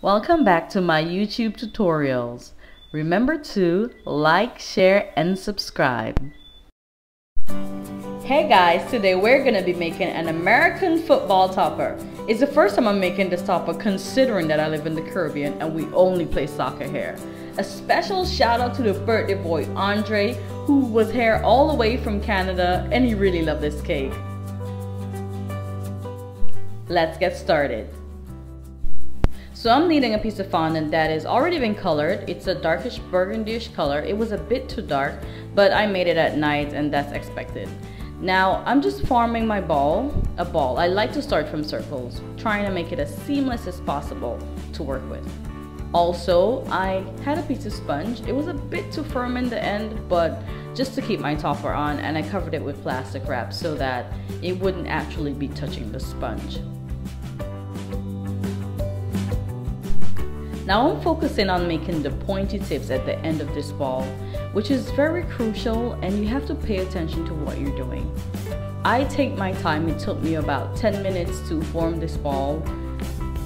Welcome back to my YouTube tutorials. Remember to like, share, and subscribe. Hey guys, today we're gonna be making an American football topper. It's the first time I'm making this topper considering that I live in the Caribbean and we only play soccer here. A special shout out to the birthday boy Andre who was here all the way from Canada and he really loved this cake. Let's get started. So I'm needing a piece of fondant that has already been colored. It's a darkish burgundyish color. It was a bit too dark, but I made it at night and that's expected. Now I'm just forming my ball, a ball. I like to start from circles, trying to make it as seamless as possible to work with. Also, I had a piece of sponge. It was a bit too firm in the end, but just to keep my topper on and I covered it with plastic wrap so that it wouldn't actually be touching the sponge. Now I'm focusing on making the pointy tips at the end of this ball which is very crucial and you have to pay attention to what you're doing. I take my time, it took me about 10 minutes to form this ball,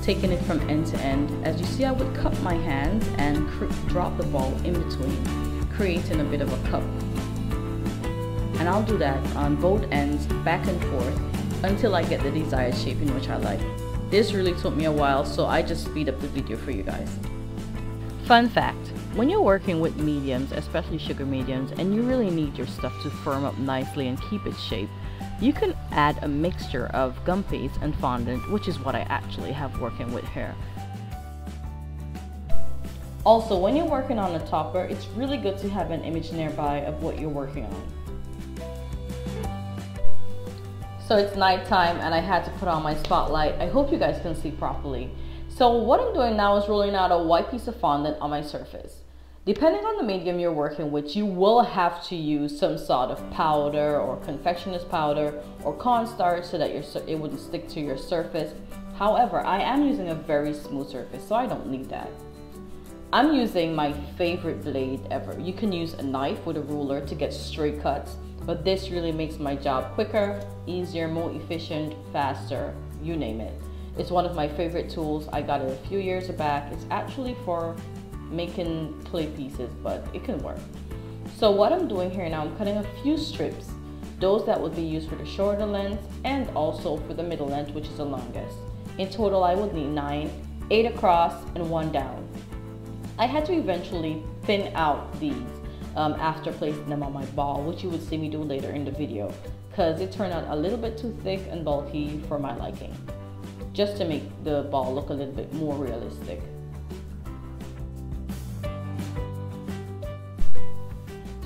taking it from end to end. As you see, I would cup my hands and drop the ball in between, creating a bit of a cup. And I'll do that on both ends, back and forth, until I get the desired shape in which I like. This really took me a while, so I just speed up the video for you guys. Fun fact, when you're working with mediums, especially sugar mediums, and you really need your stuff to firm up nicely and keep its shape, you can add a mixture of gum paste and fondant, which is what I actually have working with here. Also, when you're working on a topper, it's really good to have an image nearby of what you're working on. So it's nighttime and I had to put on my spotlight. I hope you guys can see properly. So what I'm doing now is rolling out a white piece of fondant on my surface. Depending on the medium you're working with, you will have to use some sort of powder or confectioner's powder or cornstarch so that it wouldn't stick to your surface. However, I am using a very smooth surface, so I don't need that. I'm using my favorite blade ever. You can use a knife with a ruler to get straight cuts, but this really makes my job quicker, easier, more efficient, faster, you name it. It's one of my favorite tools. I got it a few years back. It's actually for making clay pieces, but it can work. So what I'm doing here now, I'm cutting a few strips, those that would be used for the shorter length and also for the middle length, which is the longest. In total, I would need nine, eight across and one down. I had to eventually thin out these um, after placing them on my ball, which you would see me do later in the video, because it turned out a little bit too thick and bulky for my liking, just to make the ball look a little bit more realistic.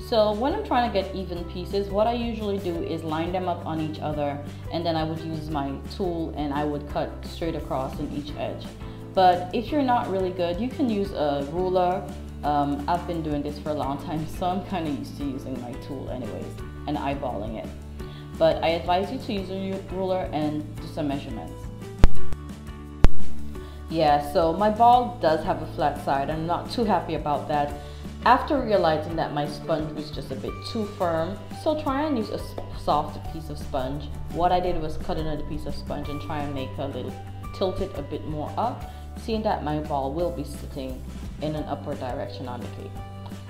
So when I'm trying to get even pieces, what I usually do is line them up on each other and then I would use my tool and I would cut straight across in each edge. But if you're not really good, you can use a ruler. Um, I've been doing this for a long time, so I'm kind of used to using my tool anyways and eyeballing it. But I advise you to use a ruler and do some measurements. Yeah, so my ball does have a flat side. I'm not too happy about that. After realizing that my sponge was just a bit too firm, so try and use a soft piece of sponge. What I did was cut another piece of sponge and try and make a little tilt it a bit more up, seeing that my ball will be sitting in an upward direction on the cake.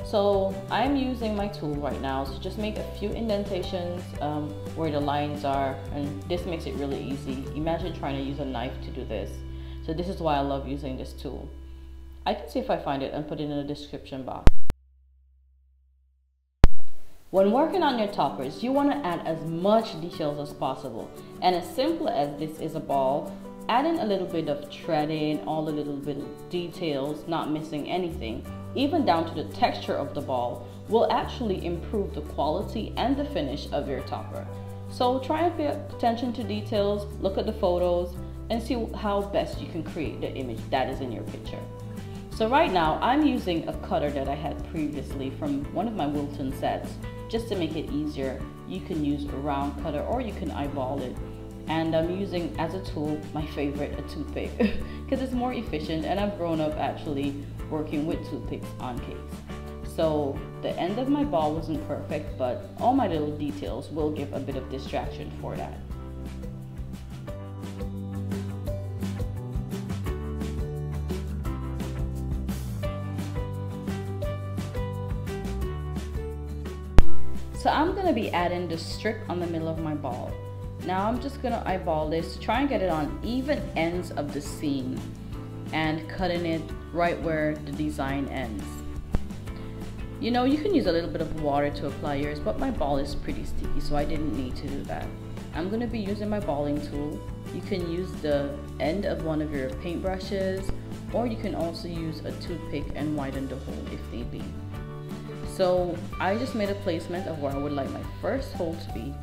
So I'm using my tool right now to just make a few indentations um, where the lines are and this makes it really easy. Imagine trying to use a knife to do this. So this is why I love using this tool. I can see if I find it and put it in the description box. When working on your toppers, you want to add as much details as possible. And as simple as this is a ball, adding a little bit of threading, all the little bit details, not missing anything, even down to the texture of the ball, will actually improve the quality and the finish of your topper. So try and pay attention to details, look at the photos, and see how best you can create the image that is in your picture. So right now I'm using a cutter that I had previously from one of my Wilton sets just to make it easier. You can use a round cutter or you can eyeball it and I'm using as a tool my favorite, a toothpick, because it's more efficient and I've grown up actually working with toothpicks on cakes. So the end of my ball wasn't perfect, but all my little details will give a bit of distraction for that. So I'm going to be adding the strip on the middle of my ball. Now I'm just gonna eyeball this try and get it on even ends of the seam and cutting it right where the design ends. You know, you can use a little bit of water to apply yours, but my ball is pretty sticky, so I didn't need to do that. I'm gonna be using my balling tool. You can use the end of one of your paint brushes, or you can also use a toothpick and widen the hole if need be. So I just made a placement of where I would like my first hole to be,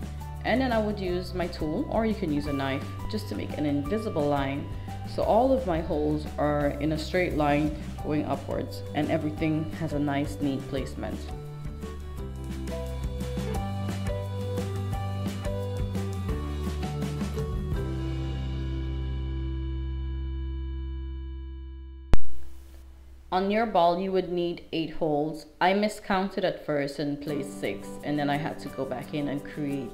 and then I would use my tool, or you can use a knife, just to make an invisible line so all of my holes are in a straight line going upwards and everything has a nice neat placement. On your ball, you would need eight holes. I miscounted at first and placed six, and then I had to go back in and create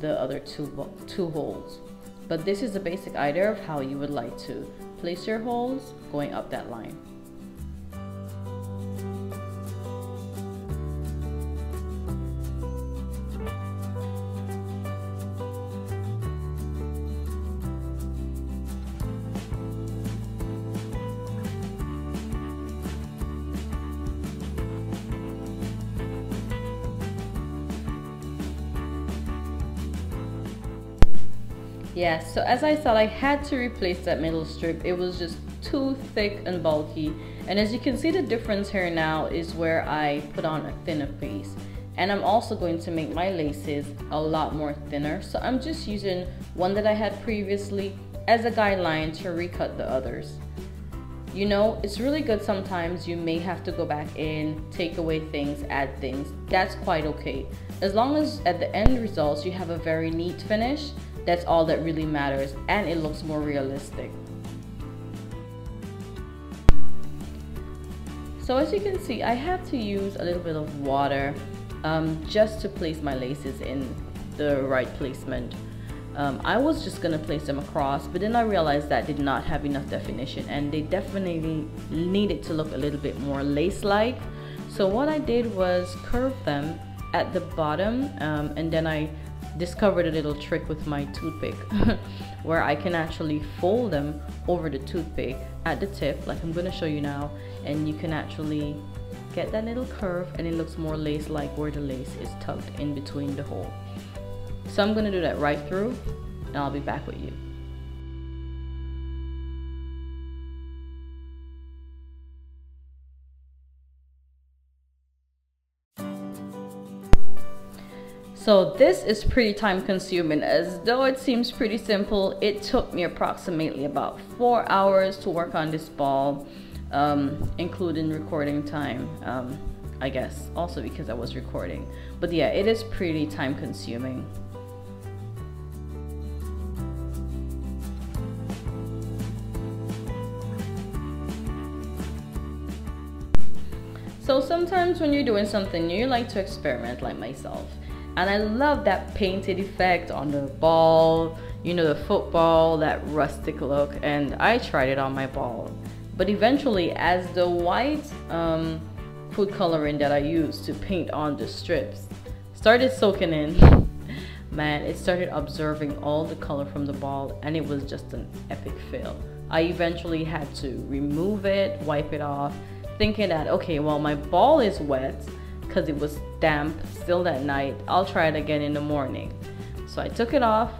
the other two, two holes. But this is the basic idea of how you would like to place your holes going up that line. Yeah, so as I said I had to replace that middle strip. It was just too thick and bulky. And as you can see, the difference here now is where I put on a thinner piece. And I'm also going to make my laces a lot more thinner. So I'm just using one that I had previously as a guideline to recut the others. You know, it's really good sometimes you may have to go back in, take away things, add things. That's quite okay. As long as at the end results you have a very neat finish, that's all that really matters and it looks more realistic. So as you can see, I had to use a little bit of water um, just to place my laces in the right placement. Um, I was just gonna place them across, but then I realized that did not have enough definition and they definitely needed to look a little bit more lace-like. So what I did was curve them at the bottom um, and then I discovered a little trick with my toothpick where I can actually fold them over the toothpick at the tip like I'm gonna show you now and you can actually get that little curve and it looks more lace like where the lace is tucked in between the hole. So I'm gonna do that right through and I'll be back with you So this is pretty time consuming as though it seems pretty simple. It took me approximately about four hours to work on this ball, um, including recording time, um, I guess, also because I was recording. But yeah, it is pretty time consuming. So sometimes when you're doing something new, you like to experiment like myself and I love that painted effect on the ball you know the football that rustic look. And I tried it on my ball. But eventually as the white um, food coloring that I used to paint on the strips started soaking in man it started observing all the color from the ball and it was just an epic fail. I eventually had to remove it wipe it off thinking that okay well my ball is wet because it was damp still that night. I'll try it again in the morning. So I took it off,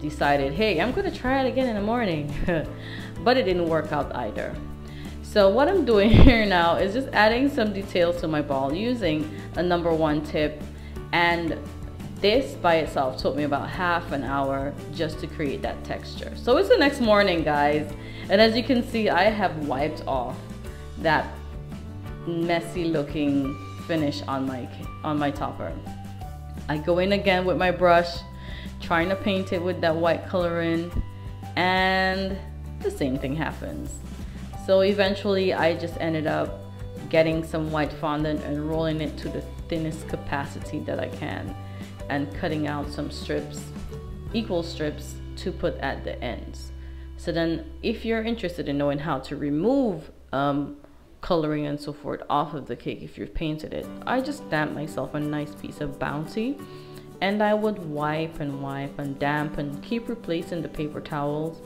decided, hey, I'm gonna try it again in the morning. but it didn't work out either. So what I'm doing here now is just adding some details to my ball using a number one tip and this by itself took me about half an hour just to create that texture. So it's the next morning guys and as you can see I have wiped off that messy looking finish on my on my topper. I go in again with my brush, trying to paint it with that white coloring, and the same thing happens. So eventually I just ended up getting some white fondant and rolling it to the thinnest capacity that I can and cutting out some strips, equal strips to put at the ends. So then if you're interested in knowing how to remove um, coloring and so forth off of the cake if you've painted it. I just stamped myself a nice piece of Bounty and I would wipe and wipe and damp and keep replacing the paper towels.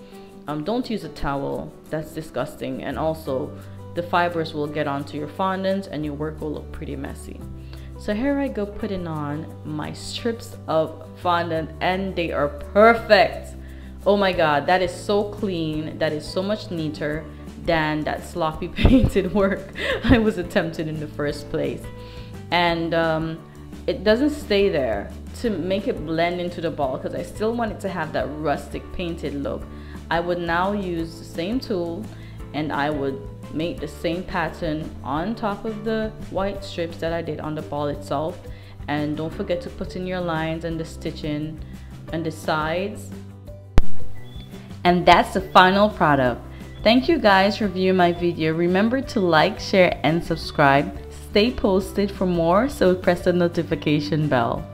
Um, don't use a towel, that's disgusting and also the fibers will get onto your fondant and your work will look pretty messy. So here I go putting on my strips of fondant and they are perfect. Oh my god, that is so clean, that is so much neater than that sloppy painted work I was attempting in the first place. And um, it doesn't stay there to make it blend into the ball because I still want it to have that rustic painted look. I would now use the same tool and I would make the same pattern on top of the white strips that I did on the ball itself and don't forget to put in your lines and the stitching and the sides and that's the final product thank you guys for viewing my video. Remember to like share and subscribe. Stay posted for more so press the notification bell